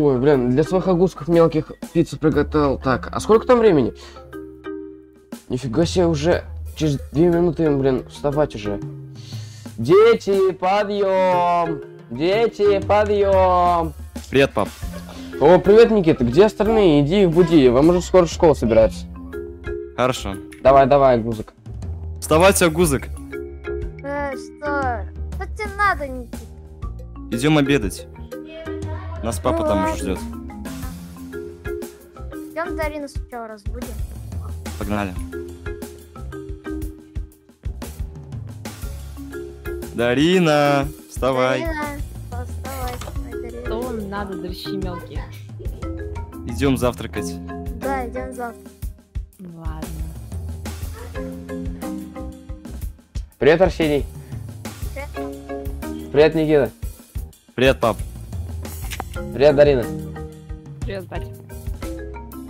Ой, блин, для своих огусков мелких пиццу приготовил. Так, а сколько там времени? Нифига себе, уже через две минуты блин, вставать уже. Дети, подъем! Дети, подъем! Привет, пап. О, привет, Никита, где остальные? Иди их буди, вам уже скоро в школу собираться. Хорошо. Давай, давай, Гузик. Вставайте, Агузик. Э, что? Что тебе надо, Никита? Идем обедать. Нас папа там уже ждет. Идем Дарину сначала разбудим. Погнали. Дарина, вставай. Дарина, вставай, вставай, Дарина. Что вам надо, дрыщи мелкие? Идем завтракать. Да, идем завтра. Ладно. Привет, Арсений. Привет, Никита. Привет, пап. Привет, Дарина. Привет, батя.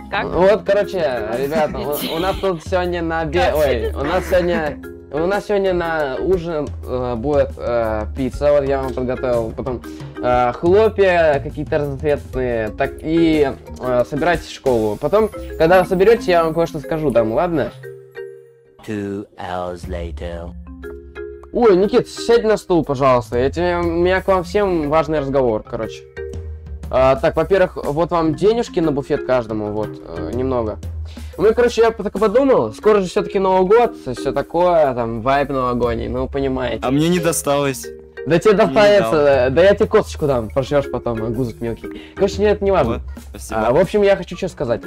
Как? Вот, короче, ребята, у, у нас тут сегодня на обед... Ой, у нас сегодня... У нас сегодня на ужин э, будет э, пицца, вот я вам подготовил, потом э, хлопья какие-то разноцветные, так и э, собирайтесь в школу. Потом, когда вы соберетесь, я вам кое-что скажу там, ладно? Two hours later. Ой, Никит, сядь на стул, пожалуйста. Я тебе- у меня к вам всем важный разговор, короче. А, так, во-первых, вот вам денежки на буфет каждому, вот, э, немного. Ну, короче, я так подумал, скоро же все-таки Новый год, все такое, там, вайп новогодний, ну, понимаете. А мне не досталось. Да тебе не достанется, да я тебе косточку дам, пожрешь потом, а, гузик мелкий. Короче, нет, не важно. Вот. А, в общем, я хочу что сказать.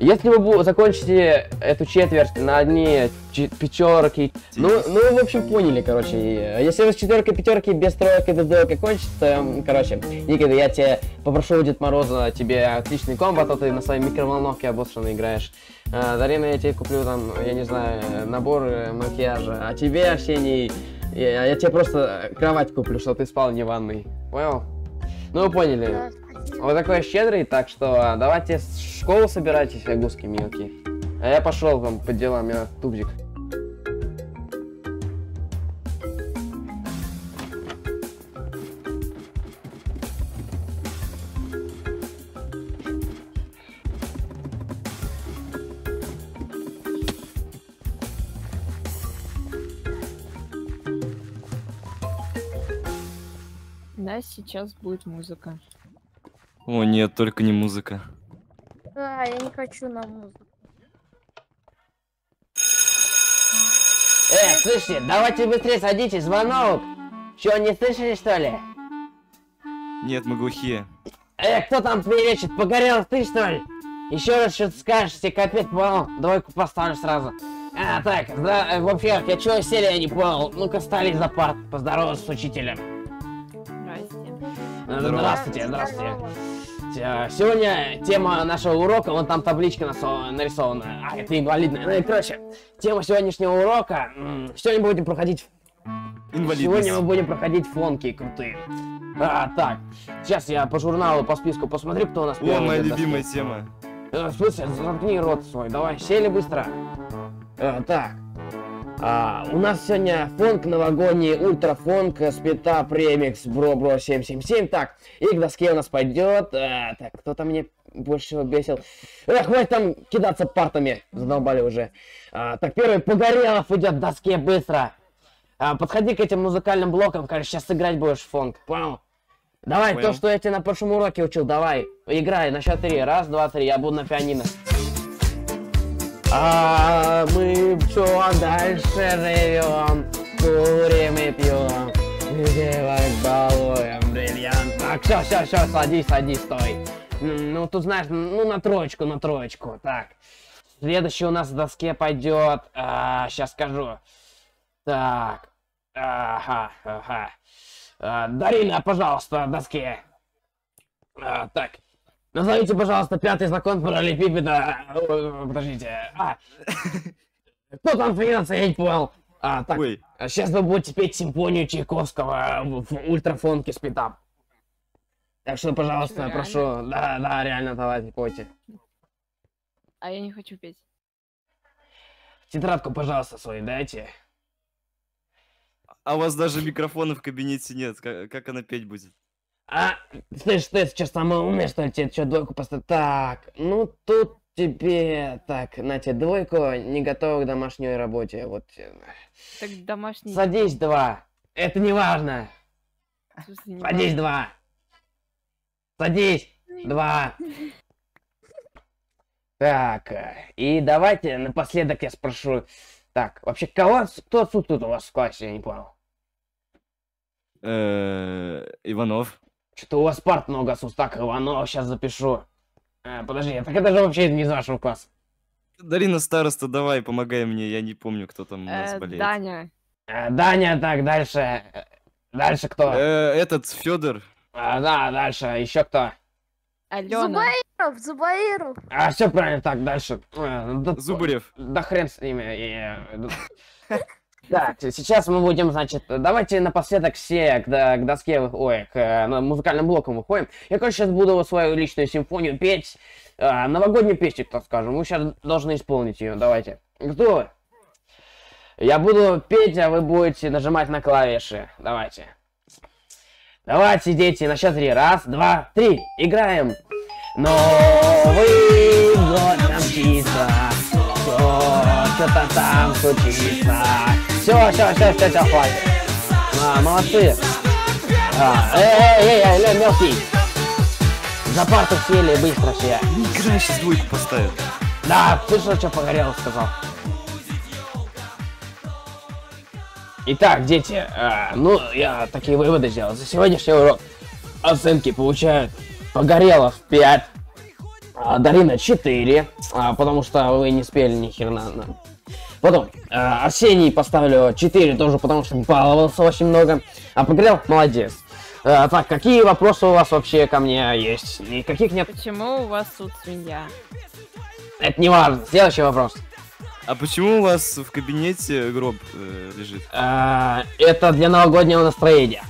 Если вы закончите эту четверть на одни пятерки, ну, ну, в общем, поняли, короче. Э, Если вы с четверкой, пятерки, без троек и без двоек кончите, то, м, короче, Никита, я тебе попрошу у Дед Мороза тебе отличный комбо, а то ты на своей микроволновке обосранно играешь. А, Дарина, я тебе куплю там, я не знаю, набор э, макияжа. А тебе, Арсений, я, я тебе просто кровать куплю, чтобы ты спал не в ванной. Понял? Ну, вы поняли. Вот такой щедрый, так что давайте в школу собирайтесь, гуски мелкие. А я пошел вам по делам, я тубзик. Сейчас будет музыка. О, нет, только не музыка. Да, я не хочу на музыку. Э, слышите, давайте быстрее садитесь, звонок! Че, не слышали, что ли? Нет, мы глухие. Э, кто там перечит? Погорел ты, что ли? Еще раз что-то скажешь, тебе капец понял, двойку поставлю сразу. А, так, да, э, вообще, я чего сели, я не понял. Ну-ка, встали за парт, поздороваться с учителем. Здравствуйте, здравствуйте. Э, Сегодня тема нашего урока, вон там табличка нарисована. А, это инвалидная. Ну и короче, тема сегодняшнего урока. Сегодня будем проходить... Инвалидность. Сегодня мы будем проходить фонки крутые. А, так, сейчас я по журналу, по списку посмотрю, кто у нас О, первый моя идет на любимая тема. Э, В смысле, заткни рот свой, давай, сели быстро. Э, так, а, у нас сегодня фонк новогодний, ультрафонк, спита, премикс, бро-бро 777. Так, и к доске у нас пойдет. э, так, кто там мне больше всего бесил? Эх, хватит там кидаться партами, задолбали уже. А, так, первый Погорелов идет к доске быстро. А, подходи к этим музыкальным блокам, короче, сейчас играть будешь фонк, понял? Давай, Понял. то, что я тебе на прошлом уроке учил, давай, играй на счет три. Раз, два, три, я буду на пианино. А мы что дальше живем, курим и пьем, девок балуем, бриллиант. Так, все, все, все, садись, садись, стой. Ну, тут знаешь, ну на троечку, на троечку. Так, следующий у нас в доске пойдет, сейчас скажу. Так, ага, ага. А, Дарина, пожалуйста, в доске. А, так, назовите, пожалуйста, пятый закон параллелепипеда. Э, Подождите. А, кто там смеется, я не понял. А, так, Ой, сейчас вы будете петь симфонию Чайковского в в ультрафонке спитап. Так что, пожалуйста, Реально? прошу. Да, да, реально, давайте, пойте. А я не хочу петь. Тетрадку, пожалуйста, свою дайте. а у вас даже микрофона в кабинете нет. Как, как она петь будет? А, слышь, ты сейчас самый умный, что ли? Тебе что, двойку поставить? Так, ну тут тебе... Так, на тебе двойку, не готова к домашней работе. Вот. Так домашний... Садись два. Это не важно. Не Садись важно. два. Садись два. Так, и давайте напоследок я спрошу. Так, вообще, кого, кто отсутствует у вас в классе, я не понял. Э, Иванов. Что-то у вас парт много отсутствует. Так, Иванов, сейчас запишу. Э, подожди, так это же вообще не из вашего класса. Дарина староста, давай, помогай мне, я не помню, кто там у нас Э, болеет. Даня. Э, Даня, так, дальше. Дальше кто? Э, этот, Федор. А, да, дальше. Еще кто? Алена. Зубаиров, Зубаиров. А, все правильно, так, дальше. Э, да- Зубарев. Да хрен с ними. Так, сейчас мы будем, значит, давайте напоследок все к, до- к доске, ой, к э, на- музыкальным блокам выходим. Я, короче, сейчас буду свою личную симфонию петь, э, новогоднюю песню, так скажем. Вы сейчас должны исполнить ее, давайте. Кто? Я буду петь, а вы будете нажимать на клавиши. Давайте. Давайте, дети, на счет три. Раз, два, три. Играем. Новый год мчится. Что-то там случится. Все, все, все, все, все, хватит. А, молодцы. А, эй, эй, эй, эй, мелкий. За парту сели быстро все. Не сейчас двойку поставят. Да, слышал, что погорел, сказал. Итак, дети, э, ну, я такие выводы сделал. За сегодняшний урок оценки получают Погорелов 5, а Дарина 4, а, потому что вы не спели ни херна. Потом, э, Арсений поставлю 4, тоже потому что баловался очень много. А Погорелов молодец. Э, так, какие вопросы у вас вообще ко мне есть? Никаких нет? Почему у вас тут свинья? Это не важно. Следующий вопрос. А почему у вас в кабинете гроб э, лежит? А, это для новогоднего настроения.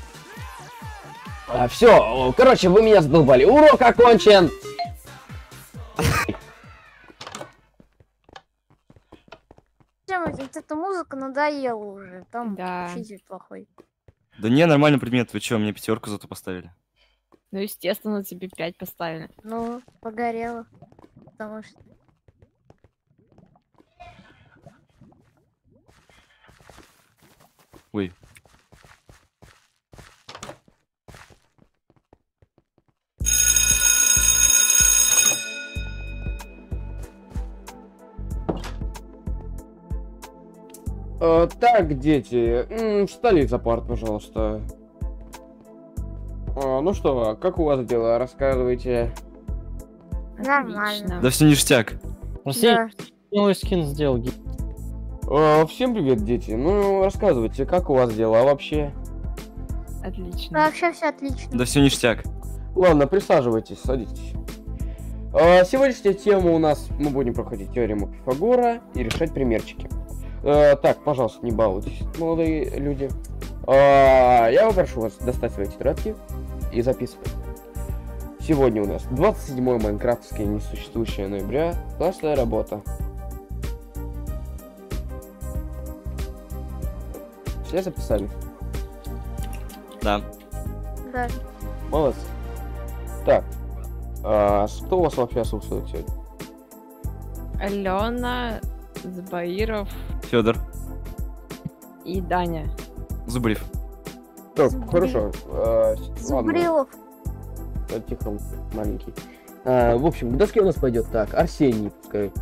все, короче, вы меня задолбали. Урок окончен. Этим? Вот эта музыка надоела уже. Там Да. учитель плохой. Да не, нормальный предмет, вы что, мне пятерку зато поставили? Ну, естественно, тебе пять поставили. Ну, погорело. Потому что... Э, так, дети, встали за парт, пожалуйста. А, ну что, как у вас дела? Рассказывайте. Нормально. Да все ништяк. Да. Новый скин сделал. Э, всем привет, дети. Ну, рассказывайте, как у вас дела вообще? Отлично. Вообще все отлично. Да все ништяк. Ладно, присаживайтесь, садитесь. Э, сегодняшняя тема у нас, мы будем проходить теорему Пифагора и решать примерчики. Э, так, пожалуйста, не балуйтесь, молодые люди. Э, я попрошу вас достать свои тетрадки и записывать. Сегодня у нас 27 майнкрафтское несуществующее ноября, классная работа. Все записали? Да. Да. Молодцы. Так, а, кто у вас вообще отсутствует сегодня? Алена, Забаиров Федор. и Даня. Зубарев. Так, Зубрил. хорошо. а, ладно, Зубрилов. э, тихо, маленький. А, в общем, к доске у нас пойдет так. Арсений, пускай.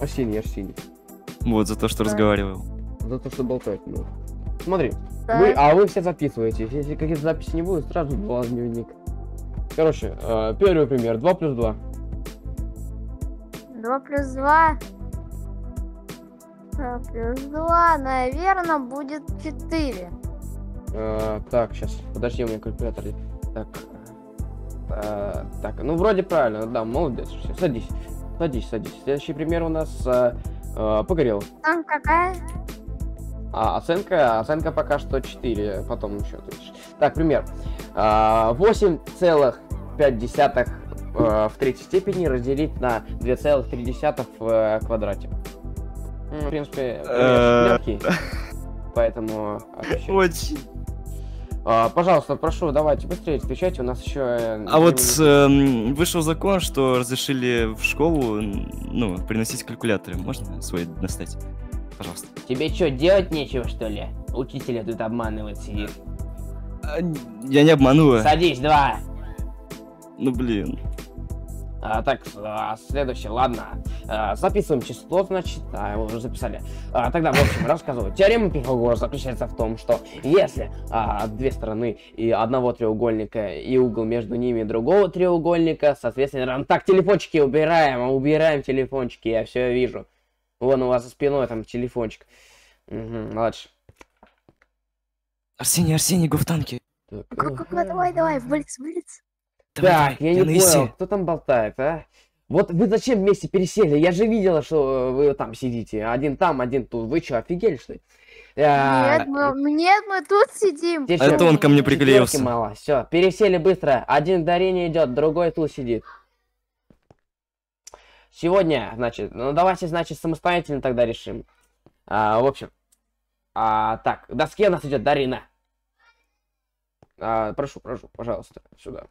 Арсений, Арсений. Вот, за то, что Да. разговаривал. За то, что болтает много. Смотри, Да. вы, а вы все записываете. Если какие-то записи не будет, сразу в дневник. Короче, а, первый пример. 2 плюс 2. Два плюс два. Плюс два, наверное, будет четыре. Э, так, сейчас, подожди, у меня калькулятор. Так, э, так, ну вроде правильно, да, молодец. Все, садись, садись, садись. Следующий пример у нас э, э, погорел. Там какая? А оценка, оценка пока что 4, потом еще. Так, пример. А, 8,5 э, в третьей степени разделить на 2,3 в э, квадрате. М, В принципе, Э. легкий, поэтому отвечай. Очень. А, пожалуйста, прошу, давайте быстрее отвечайте, у нас еще... э, А вот эм, вышел закон, что разрешили в школу, ну, приносить калькуляторы. Можно свой достать? Пожалуйста. Тебе что, делать нечего, что ли? Учителя тут обманывает сидит. А, Я не обманула. Садись, два. Ну, блин. А, так, а, следующее, ладно. А, записываем число, значит, а, его уже записали. А, тогда, в общем, рассказываю. Теорема Пифагора заключается в том, что если а, две стороны и одного треугольника и угол между ними другого треугольника, соответственно, Так, телефончики убираем, убираем телефончики, я все вижу. Вон у вас за спиной там телефончик. Угу, дальше. Арсений, Арсений, го в танке. Так, давай, давай, в блиц, в блиц. Давай, Так, давай, я не понял, кто там болтает, а? Вот вы зачем вместе пересели? Я же видела, что вы там сидите. Один там, один тут. Вы что, офигели, что ли? А, Нет, мы, нет, мы тут сидим. тебе А это он ко мне приклеился. мало. Все, пересели быстро. Один к Дарине идет, другой тут сидит. Сегодня, значит, ну давайте, значит, самостоятельно тогда решим. А, в общем, а, так, к доске у нас идет Дарина. А, прошу, прошу, пожалуйста, сюда.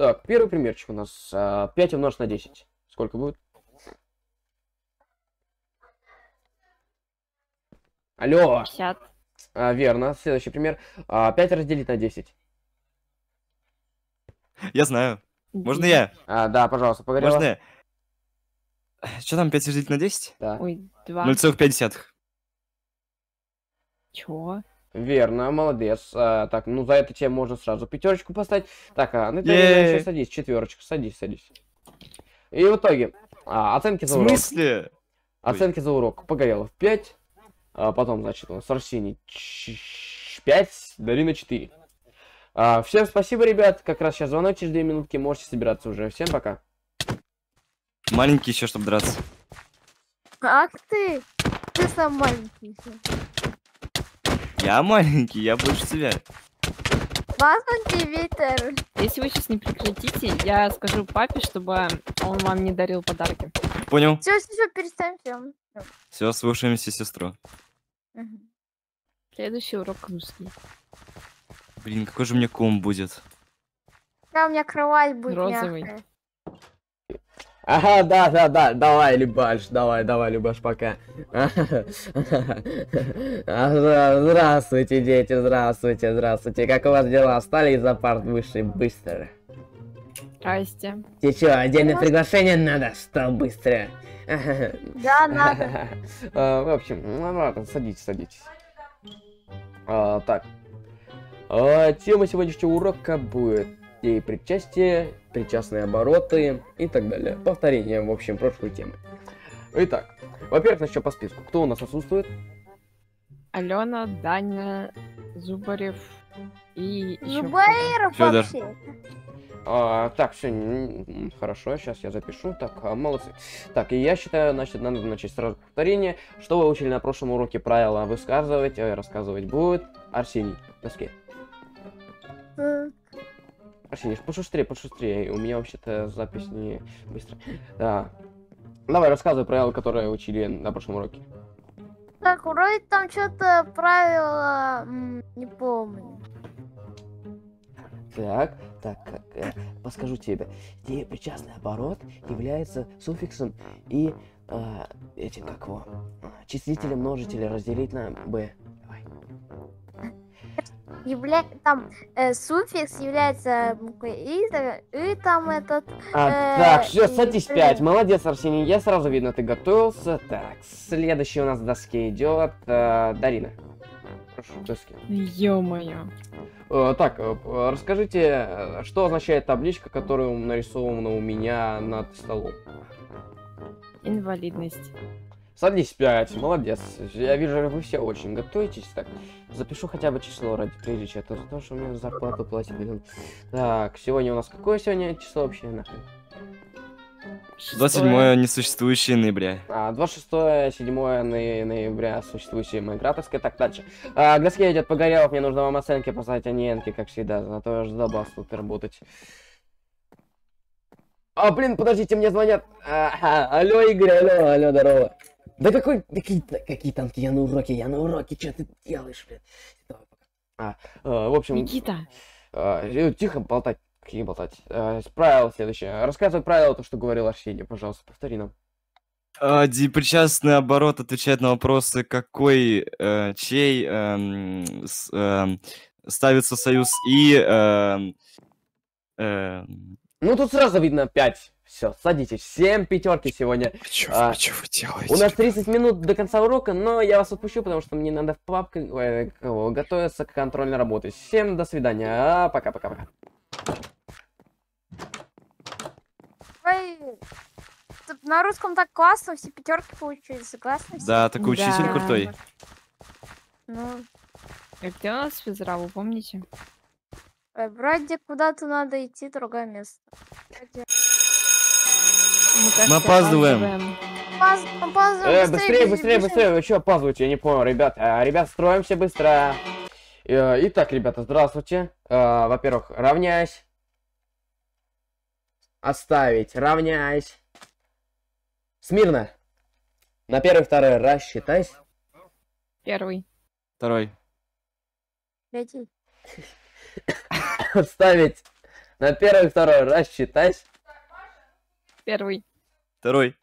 Так, первый примерчик у нас а, 5 умножить на 10. Сколько будет? Алло, 50. а, верно. Следующий пример. А, 5 разделить на 10. Я знаю. Можно я? А, да, пожалуйста, погорело. Можно я? Что там, 5 разделить на 10? Да. Ой, 2. 0,5. Чего? Верно, молодец. А, так, ну за это тебе можно сразу пятерочку поставить. Так, а, ну ты еще садись, четверочка, садись, садись. И в итоге, а, оценки В за урок. смысле? Оценки за урок. Погорелов 5. А потом, значит, у нас Арсений 5, Дарина 4. А, всем спасибо, ребят. Как раз сейчас звонок через 2 минутки. Можете собираться уже. Всем пока. Маленький еще, чтобы драться. Как ты? Ты сам маленький. Я маленький, я больше тебя. Баснути ветер. Если вы сейчас не прекратите, я скажу папе, чтобы он вам не дарил подарки. Понял? Все, все, все, перестань, все. Все, слушаемся сестру. Следующий урок русский. Блин, какой же мне ком будет? Да, у меня кровать будет Розовый. мягкая. Ага, да, да, да, давай, Любаш, давай, давай, Любаш, пока. А, здра- Здравствуйте, дети, здравствуйте, здравствуйте. Как у вас дела? Встали из-за парт вышли быстро? Здрасте. Тебе что, отдельное Ну, приглашение надо? Что быстро? Да, надо. А, В общем, ну ладно, садитесь, садитесь. А, Так. Тема сегодняшнего урока будет и причастие, причастные обороты и так далее. Повторение, в общем, прошлой темы. Итак, во-первых, начнем по списку. Кто у нас отсутствует? Алена, Даня, Зубарев и еще Фёдор. вообще. А, так, все, хорошо, сейчас я запишу. Так, а, молодцы. Так, и я считаю, значит, надо начать сразу повторение. Что вы учили на прошлом уроке правила высказывать, э, рассказывать будет Арсений. Доске. Арсений, пошустрее, пошустрее. У меня вообще-то запись не быстро. Да. Давай, рассказывай правила, которые учили на прошлом уроке. Так, вроде там что-то правило... Не помню. Так, так, как, э, подскажу тебе. Где причастный оборот является суффиксом и э, этим, как его, э, числителем множителя разделить на b. Явля... Там э, суффикс является буквой и, та- и там этот... А, Э, так, все, и садись блин. 5. Молодец, Арсений. Я сразу видно, ты готовился. Так, следующий у нас в доске идет э, Дарина. Прошу, к доске. Ё-моё. Э, так, э, расскажите, э, что означает табличка, которая нарисована у меня над столом? Инвалидность. Садись 5, молодец. Я вижу, вы все очень готовитесь. Так, запишу хотя бы число ради приличия. Это то, что мне зарплату платят, блин. Так, сегодня у нас какое сегодня число вообще нахрен? 27 несуществующее ноября. А, 26 7 ноя- ноября существующая майнкрафтовская. Так, дальше. А, доске идет Погорелов, мне нужно вам оценки поставить, а не энки, как всегда. На то я уже задолбался тут работать. А, блин, подождите, мне звонят. А, а, алло, Игорь, алло, алло, здорово. Да какой, какие, какие танки, я на уроке, я на уроке, что ты делаешь, пока. А, э, в общем, Никита, э, э, тихо болтать. Какие болтать? Э, правило следующее. Рассказывай правила, то, что говорил Арсений, пожалуйста, повтори нам. А, Депричастный оборот отвечает на вопросы, какой, э, чей эм, с- эм, ставится союз и... эм, эм, Ну, тут сразу видно 5. Все, садитесь. 7 пятерки сегодня. Чё, А, чё вы делаете? У нас 30 минут до конца урока, но я вас отпущу, потому что мне надо в папке ой, кого, готовиться к контрольной работе. Всем до свидания. А, Пока-пока-пока. На русском так классно, все пятерки получили, согласны? все? Да, такой учитель Да. крутой. Ну, а где у нас физра, вы помните? э, вроде куда-то надо идти, другое место. Вроде- Мы, кажется, опаздываем. Паз- опаздываем, Э, быстрее, быстрее, быстрее. Вы что опаздываете? Я не понял, ребят. А, Ребят, строимся быстро. Э, Итак, ребята, здравствуйте. Э, Во-первых, равняйсь. Оставить, равняйсь. Смирно. На первый, второй рассчитайся. Первый. Второй. Третий. Ставить. На первый, второй рассчитайся. Первый. Второй.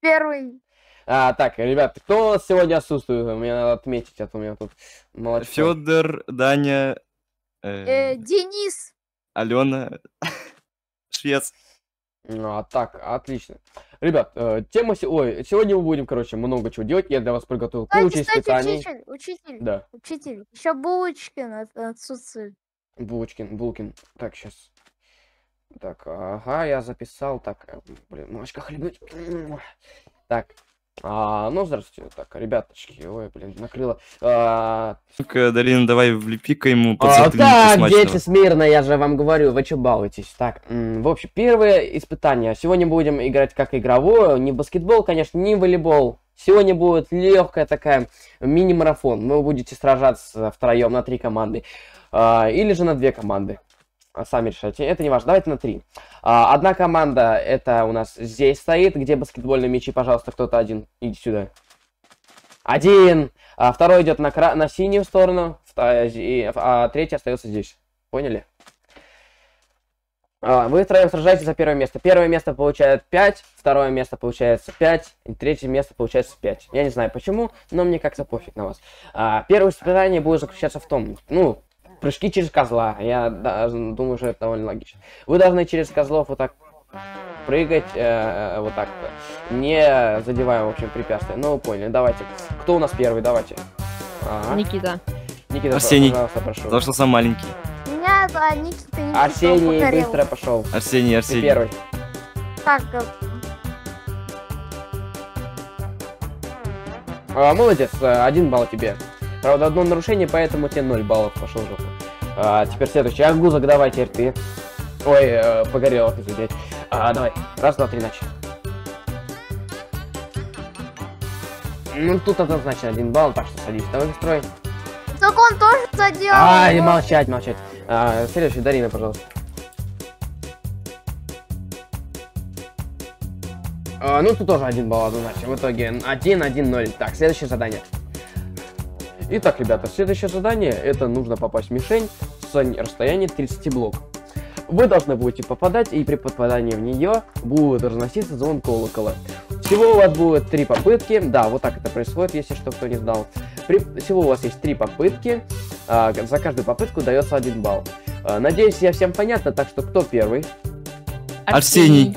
Первый. А, так, ребят, кто у нас сегодня отсутствует? Мне надо отметить, а то у меня тут молочко. Федор, Даня, э, Э, Денис. Алена, Швец. А, так, отлично. Ребят, э, тема... се- Ой, сегодня мы будем, короче, много чего делать. Я для вас приготовил кучу кстати, испытаний. учитель, учитель, Да, учитель. Еще Булочкин от- отсутствует. Булочкин, Булкин. Так, сейчас. Так, ага, я записал. Так, э, блин, молочка хлебнуть. Так, а, ну, здравствуйте. Так, ребяточки, ой, блин, накрыло. А, Ну-ка, Дарина, давай влепи-ка ему А, так, дети, смирно, я же вам говорю, вы что балуетесь? Так, в общем, первое испытание. Сегодня будем играть как игровое, не баскетбол, конечно, не волейбол. Сегодня будет легкая такая мини-марафон. Вы будете сражаться втроем на три команды. А, или же на две команды. А, Сами решайте. Это не важно. Давайте на три. А, одна команда, это у нас здесь стоит, где баскетбольные мячи, пожалуйста, кто-то один. Иди сюда. Один. А второй идет на, кра- на синюю сторону, и- а третий остается здесь. Поняли? А, Вы втроем сражаетесь за первое место. Первое место получает 5, второе место получается 5, и третье место получается 5. Я не знаю почему, но мне как-то пофиг на вас. Первое испытание будет заключаться в том, ну, прыжки через козла. Я даже думаю, что это довольно логично. Вы должны через козлов вот так прыгать, э, э, вот так, не задевая, в общем, препятствия. Ну, вы поняли, давайте. Кто у нас первый, давайте. Ага. Никита. Никита, Арсений. пожалуйста, прошу. Потому что сам маленький. Меня да, Никита не Арсений, быстро пошел. Арсений, Ты Арсений. первый. Так, э, А, молодец, э, один балл тебе. Правда, одно нарушение, поэтому тебе 0 баллов пошел в жопу. А, теперь следующий. Аргузок, давай, теперь ты. Ой, э, погорелок, извинять. А, давай. Раз, два, три, начали. Ну, тут однозначно один балл, так что садись. Давай строй. так он тоже заделал. А, вот. молчать, молчать. А, следующий, Дарина, пожалуйста. А, ну, тут тоже один балл однозначно. В итоге 1, 1, 0. Так, следующее задание. Итак, ребята, следующее задание, это нужно попасть в мишень с расстояния 30 блоков. Вы должны будете попадать, и при попадании в нее будет разноситься звон колокола. Всего у вас будет три попытки. Да, вот так это происходит, если что, кто не знал. При- Всего у вас есть три попытки. А, за каждую попытку дается один балл. А, Надеюсь, я всем понятно, так что кто первый? Арсений.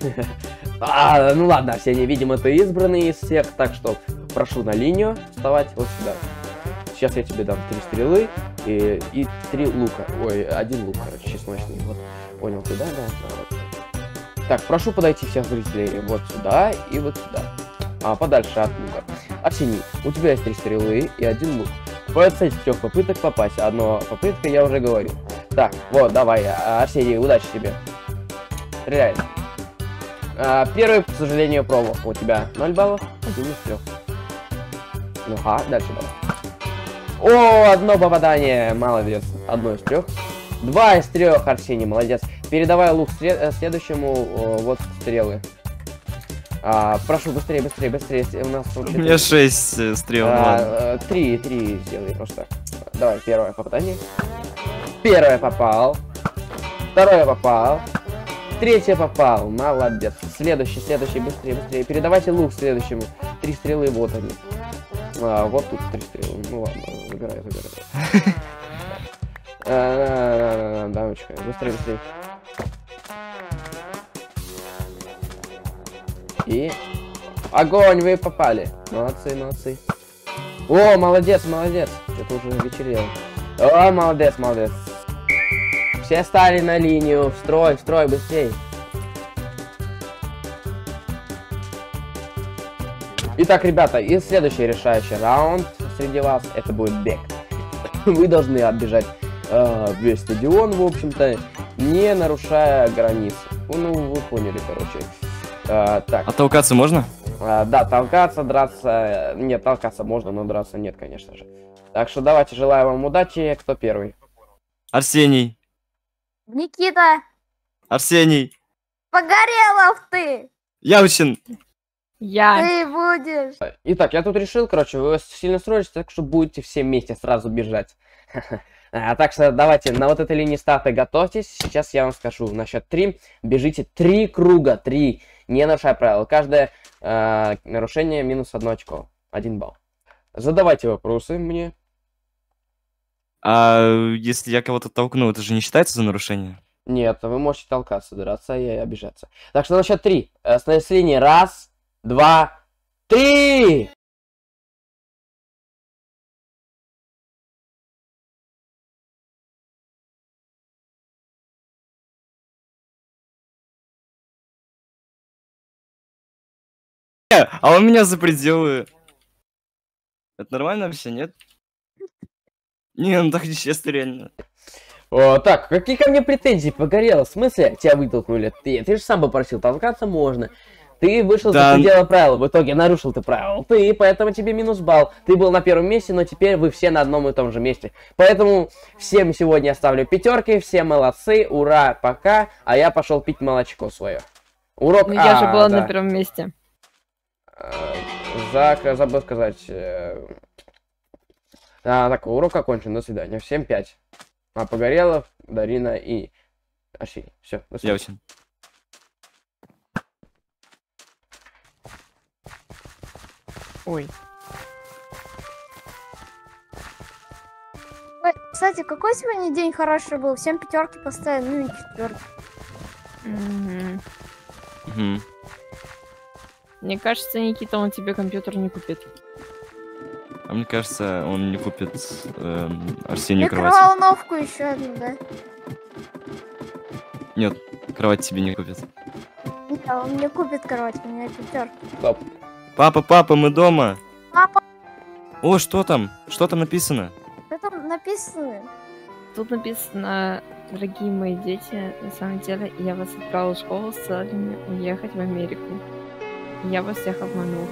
А, ну ладно, Арсений, видимо, ты избранный из всех, так что прошу на линию вставать вот сюда. Сейчас я тебе дам три стрелы и, и три лука. Ой, один лук, короче, чесночный. Вот, понял ты, да, да? да вот. Так, прошу подойти всех зрителей вот сюда и вот сюда. А, подальше от лука. Арсений, у тебя есть три стрелы и один лук. Твоя трех попыток попасть. Одна попытка я уже говорил. Так, вот, давай, а, Арсений, удачи тебе. Стреляй. А, первый, к сожалению, пробовал. У тебя 0 баллов, один из трех. Ну, а, дальше давай. О, одно попадание, молодец. Одно из трех. Два из трех, Арсений, молодец. Передавай лук э, следующему, о, вот стрелы. А, прошу, быстрее, быстрее, быстрее. У нас У меня шесть э, стрел. а, э, три, три сделай просто. Давай, первое попадание. Первое попал. Второе попал. Третье попал. Молодец. Следующий, следующий, быстрее, быстрее. Передавайте лук следующему. Три стрелы, вот они. А, вот тут три стрелы. Ну ладно, забирай, забирай. А, Дамочка, быстрее, быстрее. И... Огонь, вы попали. Молодцы, молодцы. О, молодец, молодец. Что-то уже вечерело. О, молодец, молодец. Все стали на линию. В строй, в строй, быстрей. Итак, ребята, и следующий решающий раунд среди вас, это будет бег. Вы должны оббежать э, весь стадион, в общем-то, не нарушая границ. Ну, вы поняли, короче. Э, так, А толкаться можно? а, да, толкаться, драться... э, Нет, толкаться можно, но драться нет, конечно же. Так что давайте, желаю вам удачи. Кто первый? Арсений! Никита, Арсений! Погорелов ты! Яучин! Я. Ты будешь. Итак, я тут решил, короче, вы сильно строитесь, так что будете все вместе сразу бежать. А, так что давайте на вот этой линии старта готовьтесь. Сейчас я вам скажу. На счет три бежите три круга. Три. Не нарушая правила. Каждое э, нарушение минус одно очко. Один балл. Задавайте вопросы мне. А если я кого-то толкну, это же не считается за нарушение? Нет, вы можете толкаться, драться и обижаться. Так что на счет три. Э, с линии. Раз, два, три! Э, А у меня за пределы. Это нормально вообще, нет? Не, ну так нечестно реально. О, так, какие ко мне претензии? Погорело. В смысле тебя вытолкнули? Ты, ты же сам попросил, толкаться можно. Ты вышел Да. за пределы правил, в итоге нарушил ты правила. Ты, поэтому тебе минус балл. Ты был на первом месте, но теперь вы все на одном и том же месте. Поэтому всем сегодня оставлю пятерки, все молодцы, ура, пока. А я пошел пить молочко свое. Урок Ну, я же А, была да. на первом месте. Э, Зак, забыл сказать. э, А, так, урок окончен, до свидания. Всем пять. А Погорелов, Дарина и Арсений. Все, до свидания. Яучин. Ой. Ой, Кстати, какой сегодня день хороший был? Всем пятерки поставили, ну и четверки. Мгм. Мгм. Мне кажется, Никита, он тебе компьютер не купит. А мне кажется, он не купит эм, Арсению кровать. Микроволновку еще одну, да? Нет, кровать тебе не купит. Не, он мне купит кровать, у меня пятерка. Стоп. Папа, папа, мы дома. Папа. О, что там? Что там написано? Что там написано? Тут написано, дорогие мои дети, на самом деле я вас отправил в школу с целью уехать в Америку. Я вас всех обманул.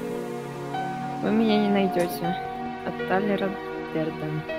Вы меня не найдете. От Талера Дерден.